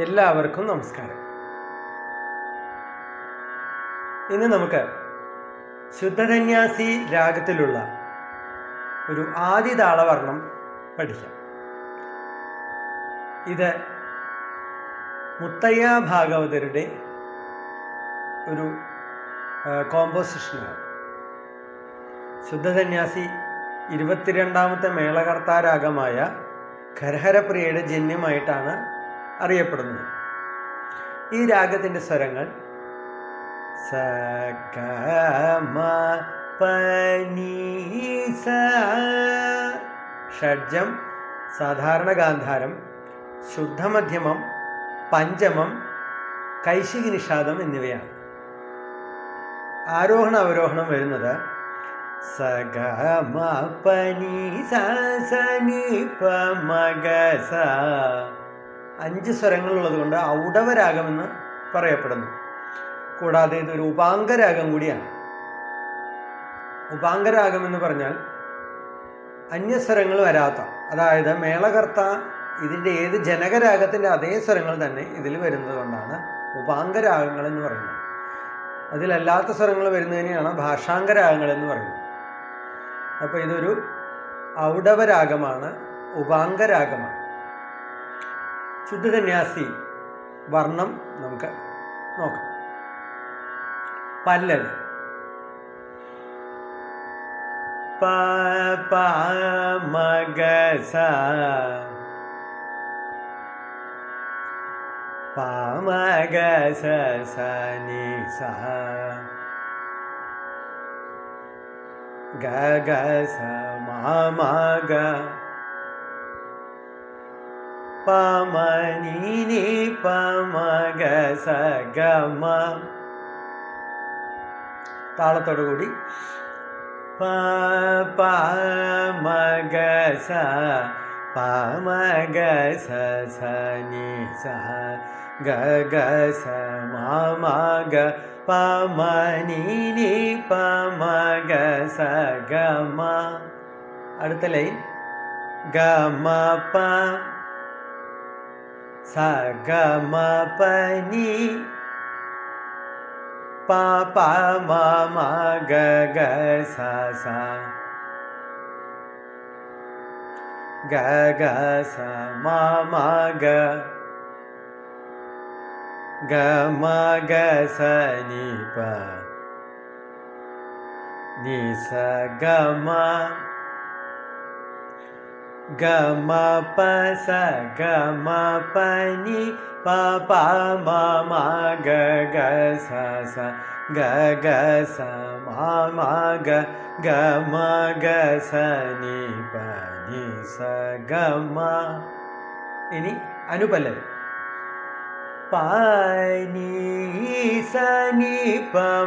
എല്ലാവർക്കും നമസ്കാരം. ഇന്ന് നമുക്ക് ശുദ്ധധന്യാസി രാഗത്തിലുള്ള ഒരു ആദ്യ താളവർണം പഠിക്കാം. ഇത് മുത്തയ്യ ഭാഗവതരുടെ ഒരു കോമ്പോസിഷനാണ് ശുദ്ധസന്യാസി ഇരുപത്തിരണ്ടാമത്തെ മേളകർത്താരാഗമായ ഖരഹരപ്രിയയുടെ ജന്യമായിട്ടാണ് അറിയപ്പെടുന്നത്. ഈ രാഗത്തിന്റെ സ്വരങ്ങൾ സ ഗ മ പ നീ സ ഷഡ്ജം സാധാരണ ഗാന്ധാരം ശുദ്ധമധ്യമം പഞ്ചമം കൈശികി നിഷാദം എന്നിവയാണ്. ആരോഹണ അവരോഹണം വരുന്നത് സ ഗ മ പ നീ സ സ നീ പ മ ഗ സ അഞ്ച് സ്വരങ്ങളുള്ളതുകൊണ്ട് ഔഡവരാഗമെന്ന് പറയപ്പെടുന്നു. കൂടാതെ ഇതൊരു ഉപാംഗരാഗം കൂടിയാണ്. ഉപാംഗരാഗം എന്ന് പറഞ്ഞാൽ അന്യസ്വരങ്ങൾ വരാത്ത അതായത് മേളകർത്ത ഇതിന്റെ ഏത് ജനകരാഗത്തിന്റെ അതേ സ്വരങ്ങൾ തന്നെ ഇതിൽ വരുന്നത് കൊണ്ടാണ് ഉപാംഗരാഗങ്ങൾ എന്ന് പറയുന്നത്. അതിലല്ലാത്ത സ്വരങ്ങൾ വരുന്നതിനെയാണ് ഭാഷാംഗരാഗങ്ങൾ എന്ന് പറയുന്നത്. അപ്പോൾ ഇതൊരു ഔടവരാഗമാണ് ഉപാംഗരാഗമാണ്. ശുദ്ധസന്യാസി വർണം നമുക്ക് നോക്കാം. പല്ലല്. പ പ മഗ സ. പ മഗ സ സ. ഗ ഗ സ മാ മാ ഗ. பமனி பமக சகம தாளத்தோடு கூடி பமக ச பமக ச சனி ச க க ச மமக பமனி பமக சகம அடுத்த லைன் கம ப सग पापा गा गी पी स ग ग म ग स नि प नि स गमा Gama pasa gama pani papa mama gaga ma ga sa sa ga ga sa ma ma ga ga ma sa ni pa ni sa ga ma ini anupallavi pani sa ni pa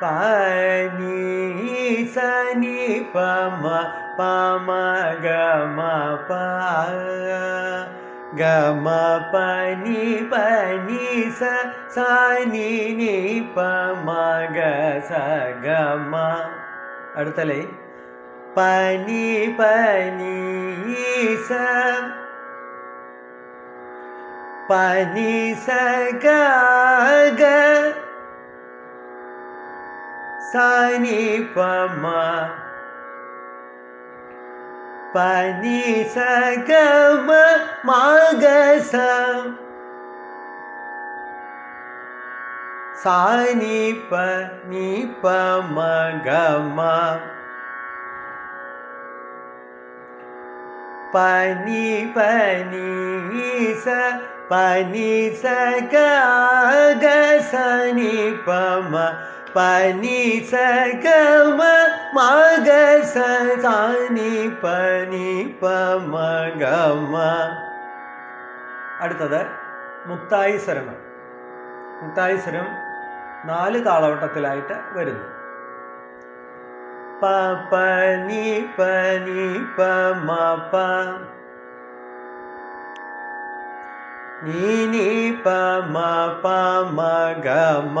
pani sani pama pama gama pa gama pani pani sa sani ni pama ga sa gama அடுத்த லை பனி பனி ச பனி ச க शनि पमा पनि स ग शीपनि पमा गनि पनि स पनि स गनि पमा പ മ മഗ സി പനി മ പ നി സ നി പ മ പ മ ഗ മ പ ഗ മ പ നി പ നി സ സ നി നി പ മ ഗ സ ഗ മ അടുത്ത ലൈൻ പ നി പ നി സ പ നി സ ഗ ഗ സ നി പ മ പ നി സ ഗ മ മ ഗ സ സ നി പ നി പ മ ഗ മ പ നി പ നി സ പ നി സ ഗ ഗ സ നി പ മ പ നി സ ഗ മ മ ഗ സ സ നി പ നി പ മ ഗ മ അടുത്തത് മുക്തായി സ്വരങ്ങൾ മുക്തായി സ്വരം നാല് താളവട്ടത്തിലായിട്ട് വരുന്നു പ പനി നി പ പ മ പ. നീ നീ പ മ പ മ ഗ മ.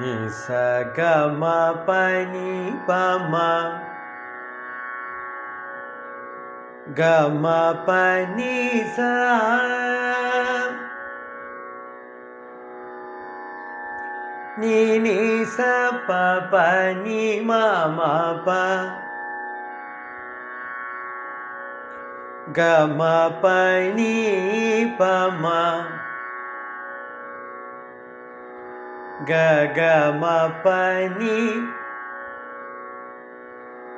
ni sa ga ma pa ni sa. Ni ni sa pa ni ma ma pa. Ga ma pa ni pa gaga mapani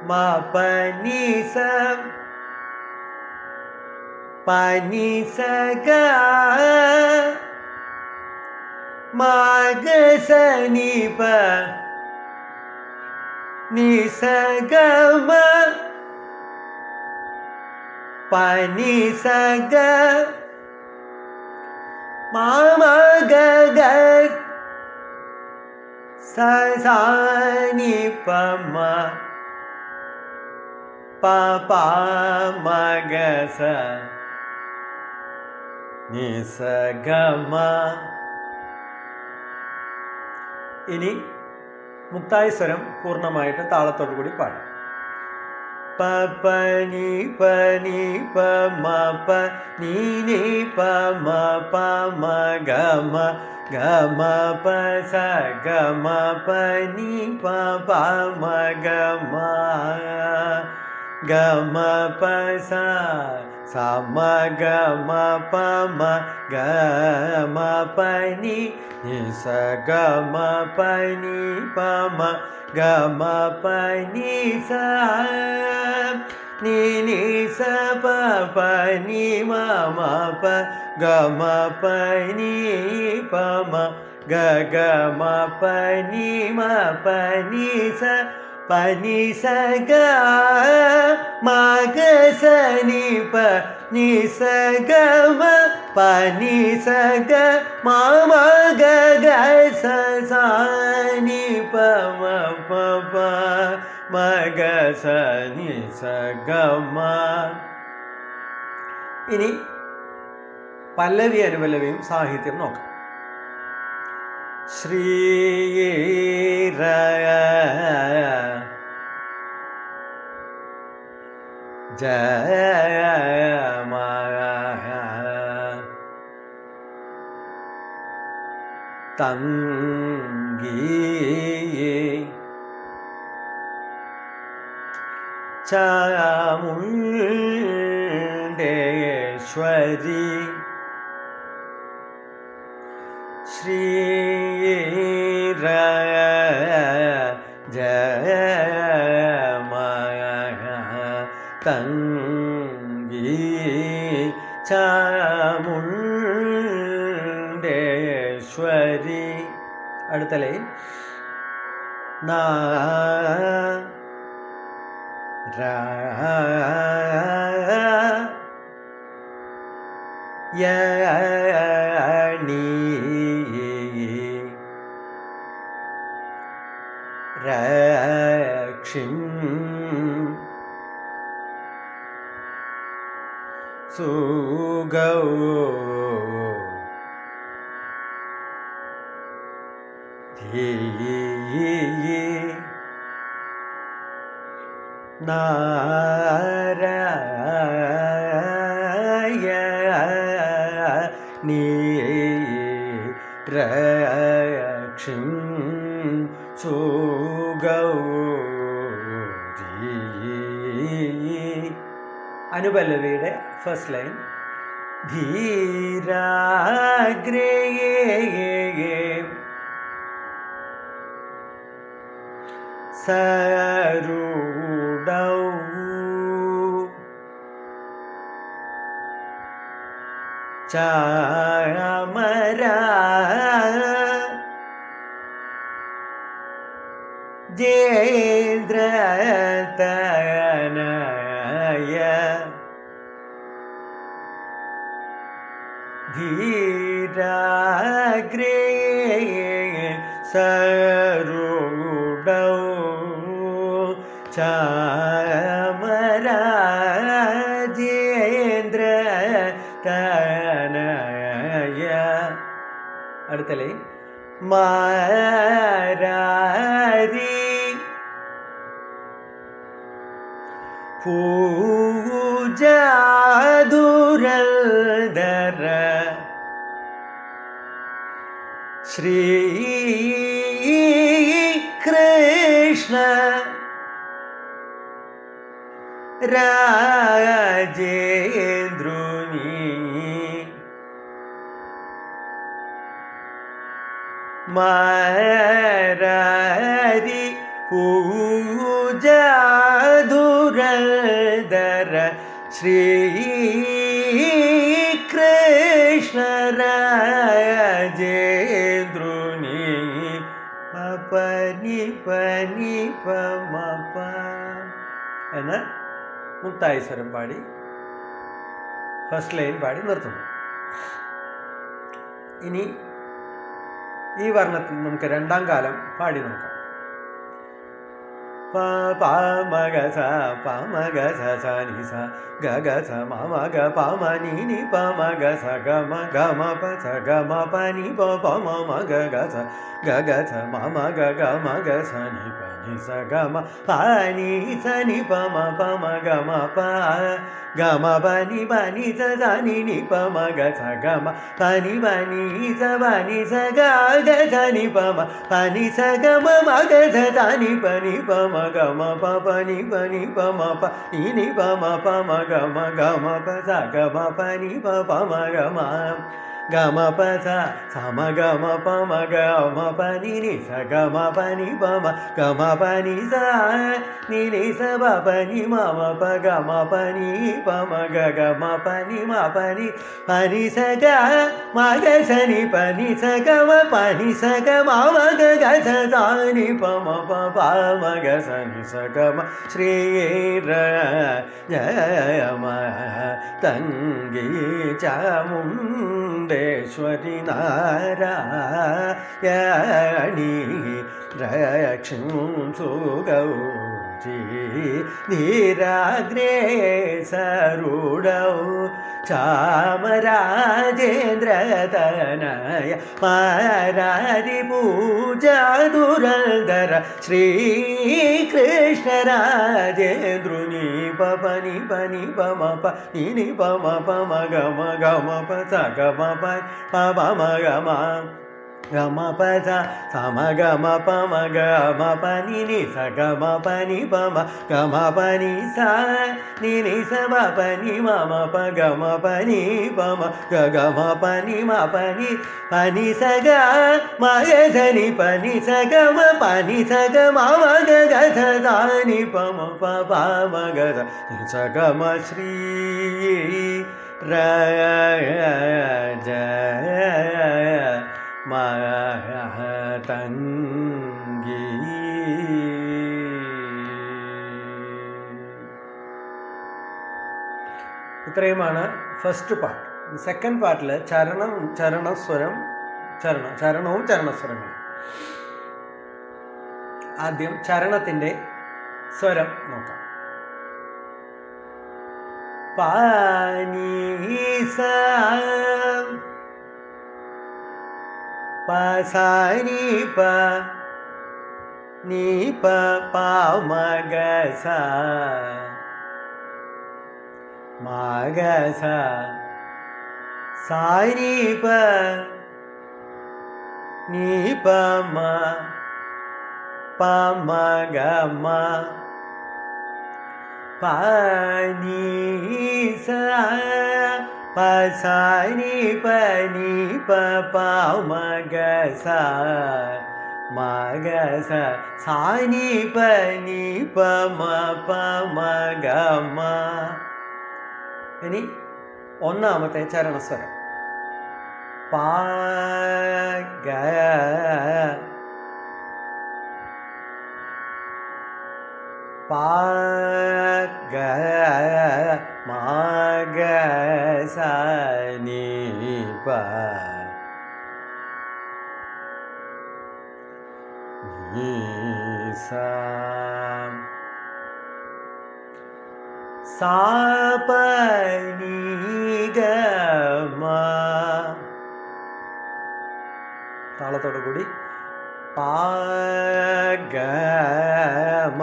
mapani sa pani sa ga maga sa ni pa ni sa ga pani sa ga ma ma പ പമ സ ഗ മ മ ഗ ഗ സ സ നി പ മ പ പ മ ഗ സ നി സ ഗ മ ഇനി മുക്തായ സ്വരം പൂർണമായിട്ട് താളത്തോടു കൂടി പാടാം ப நீ ப நீ ப ம ப நீ நீ ப ம ப ம க ம க ம ப ச க ம ப நீ ப ப ம க ம க ம ப ச சம கம பம கம பனி நிச கம பனி பம கம பனி ச நீ நீ ச ப பனி மம ப கம பனி பம க கம பனி ம பனி ச sa sa ni pa ma pa pa ma ga sa ni sa ga ma ഇനി പല്ലവി അനുപല്ലവിയും സാഹിത്യം നോക്കാം ശ്രീര ജയ തംഗീ ചാമുണ്ടേശ്വരി ശ്രീര അടുത്ത ലൈൻ. യണി രക്ഷിം അനുപല്ലവിയുടെ ഫസ്റ്റ് ലൈൻ ധീരാഗ്രേ സരൂഢൗ. ചാമര ജേന്ദ്രതനയ ചാമരാജേന്ദ്ര തനയ. അടുത്തലേ ലൈൻ മാരാരി. പൂജാതുരൽദര ശ്രീ जेन्द्रुनी कुजाुरधर श्रीकृष्णरायजेन्द्रुनि पनि पनि पा പനി മുത്തായി സ്വരം പാടി ഫസ്റ്റ് ലൈൻ പാടി നിർത്തുന്നു. ഇനി ഈ വർണത്തിൽ നമുക്ക് രണ്ടാം കാലം പാടി നോക്കാം. പ പ ഗ സ പ ഗ സ സ നി സ ഗ ഗ സ മ ഗ പ മ നി നി പ മ ഗ സ ഗ മ ഗ മ പ സ ഗ മ പ നി പ പ മ മ ഗ ഗ സ ഗ ഗ സ മ മ ഗ ഗ മ ഗ സ നി പ ಸ ಗಮ ಪ ನಿ ಸ ನಿ ಪ ಮ ಪ ಮ ಗ ಮ ಪ ಗ ಮ ಬ ನಿ ಬ ನಿ ಸ ಸ ನಿ ನಿ ಪ ಮ ಗ ಸ ಗ ಮ ಪ ನಿ ಬ ನಿ ಸ ಬ ನಿ ಸ ಗ ಗ ಸ ನಿ ಪ ಮ ಪ ನಿ ಸ ಗ ಮ ಮ ಗ ಸ ಸ ನಿ ಪ ನಿ ಪ ಮ ಗ ಮ ಪ ಪ ನಿ ಪ ನಿ ಪ ಮ ಪ ನಿ ನಿ ಪ ಮ ಪ ಮ ಗ ಮ ಗ ಮ ಪ ಸ ಗ ಮ ಪ ನಿ ಪ ಪ ಮ ಗ ಮ గమ పస సమ గమ పమ గమ పని ని స గమ పని పమ గమ పని స ని ని స బ పని మమ ప గమ పని పమ గ గమ పని మ పని పని స గ మ గ స ని పని స గ మ పని స గ మ మ గ గ స స ని ప మ ప ప మ గ స ని స గ మ శ్రీ ర జయ మ తంగి చాముండ णि द्रयक्ष्मीं सुगौति धीराग्रे सरुडौ चामराजेन्द्रतनय परापूजाुरन्धर श्रीकृष्णराजेन्द्रुनि पनि प निपम पिनि प ग म प ग म గమ పద సమ గమ పమ గమ పని ని స గమ పని పమ గమ పని స ని ని స మ పని మమ ప గమ పని పమ గ గమ పని మ పని పని స గ మ గ స ని పని స గ మ పని స గ మ మ గ గ స ద ని ప మ ప ప మ గ స స గ మ శ్రీ ర య య య య య സ സ സ സ സ സ സ സ മാതങ്കി ഇത്രയുമാണ് ഫസ്റ്റ് പാർട്ട് സെക്കൻഡ് പാർട്ടിൽ ചരണം ചരണസ്വരം ചരണം ചരണവും ചരണസ്വരങ്ങളും. ആദ്യം ചരണത്തിന്റെ സ്വരം നോക്കാം. പാനീ പസാനി पापा पी पा मा ग मा गीपीप मा पा मा गा पासा സ നി പ നി പ പ മ ഗ സ മ ഗ സ സ നി പ നി പ മ പ മ ഗ മ ഇനി ഒന്നാമത്തെ ചരണസ്വരം പ ഗ പ ഗ മ ഗ സ നി പ സ സ പ നി ഗ മ താളത്തോടു കൂടി. പ ഗ മ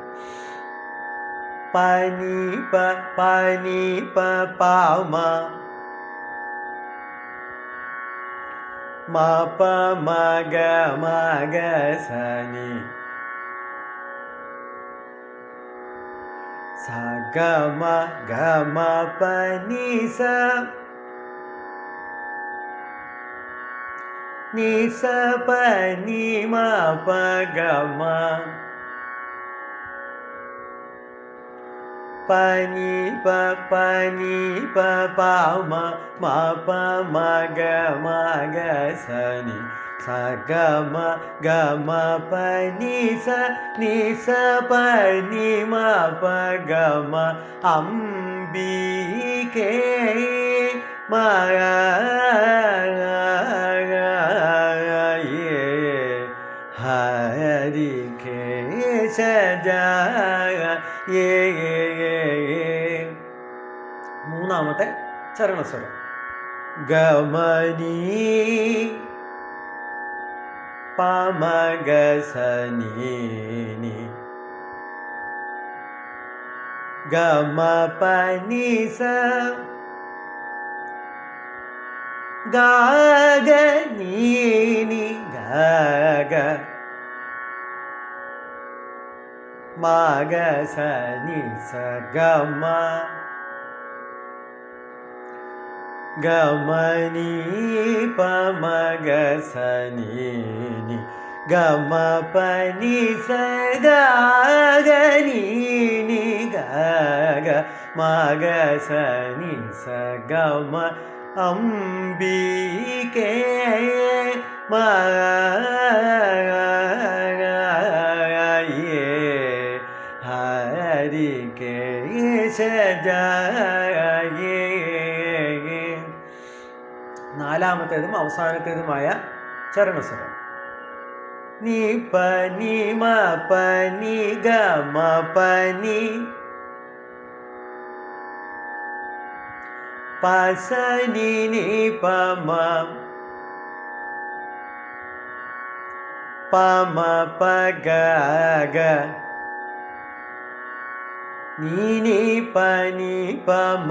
pani pa pani pa pa ma ma pa ma ga ma ga sa ni sa. Ga ma ga ma pa sa ni sa pa ma pa ga ma pa ni pa pa ni pa pa ma ma pa ma ga ma ga sa ni sa ga ma ga ma pa ni sa ni sa pa ni ma pa ga ma ambi ke ma ga ga ga ye ಚರಣಸ್ವರ ಗಮನಿ ಪಮಗಸನಿ ಗಮ ಪನಿ ಸ ಗಗನೀನಿ ಗಗ ಮಗಸನಿ ಸ ಗಮ गमनि पीनि गम पनि सि नि गी स गम अम्बिके ये हरि के स നാലാമത്തേതും അവസാനത്തേതുമായ ചരണസ്വരം നീ പനി മ പനി ഗ മ പനി പസനി നി പമ പമ പഗ ഗ നീ നി പനി പമ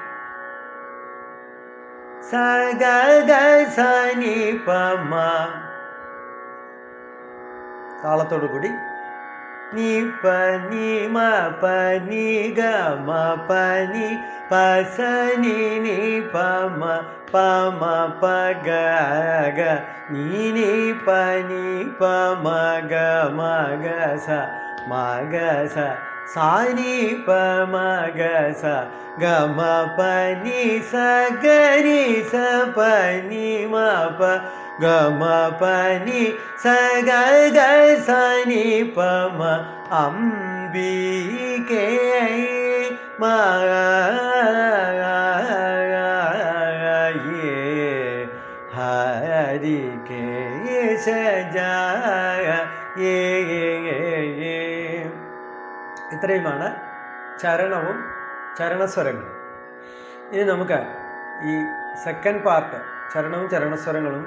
తాళతోడు గుడి. నీ పని మా పని గ మా పని. పసని నీ పమ పమ పగ నీ నీ పని పమ గ మగ స మగ స. சாரி பமக ச கம பனி ச கரி ச பனி ம ப கம பனி ச க க பம அம்பிகே மா ஹரி கே சஜா ஏ ഇത്രയുമാണ് ചരണവും ചരണസ്വരങ്ങളും. ഇനി നമുക്ക് ഈ സെക്കൻഡ് പാർട്ട് ചരണവും ചരണസ്വരങ്ങളും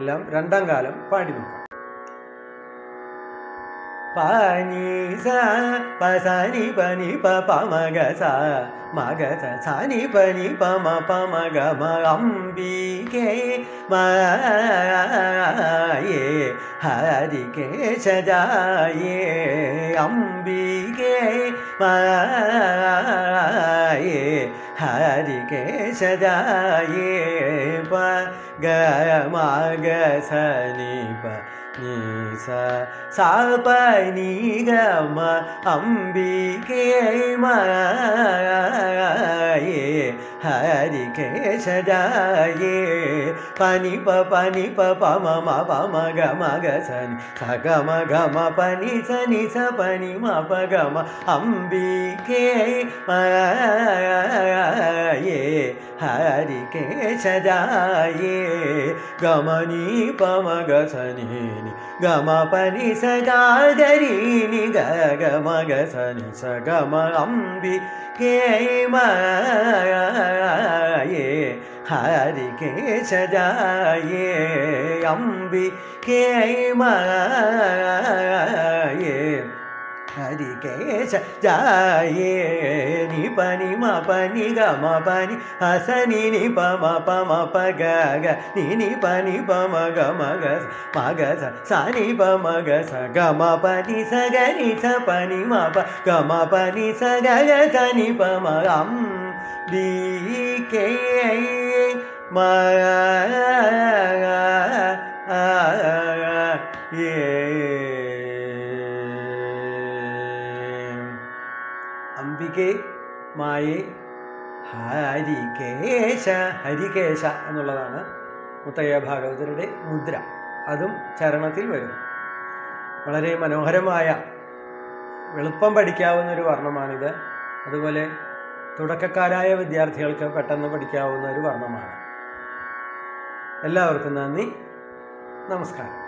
എല്ലാം രണ്ടാം കാലം പാടി നോക്കാം. पनिसा पानि पनि पग सा सानि पनि पम पमग अम्बि माये माार हारि अम्बिके माये अम्बि के प ग मग सनि प நீச சாப நீகம அம்பிகேமயே ஹரிகேஷதாயே பனிப பனிப பம ம பம க மக சனி சக ம க ம பனி சனி ச பனி ம ப க ம हरिकेशदाये गमनि पमगसनि गम पनि सदा धरिणि गगमगसनि स गम अम्बिके मये हरिकेशदाये अम्बिके मये హరి కేశ జాయే ని పని మ పని గ మ పని హస ని ని ప మ ప మ ప గ గ ని ని ప ని ప మ గ మ గ మ గ స స ని ప మ గ స గ మ ప ని స గ ని స ప ని మ ప గ మ ప ని స గ గ స ని ప మ అం డి కే మ ఏ അംബികെ മായേ. ഹരികേശ ഹരികേശ എന്നുള്ളതാണ് മുത്തയ്യ ഭാഗവതരുടെ മുദ്ര. അതും ചരണത്തിൽ വരും. വളരെ മനോഹരമായ എളുപ്പം പഠിക്കാവുന്ന ഒരു വർണമാണിത്. അതുപോലെ തുടക്കക്കാരായ വിദ്യാർത്ഥികൾക്ക് പെട്ടെന്ന് പഠിക്കാവുന്ന ഒരു വർണമാണ്. എല്ലാവർക്കും നന്ദി. നമസ്കാരം.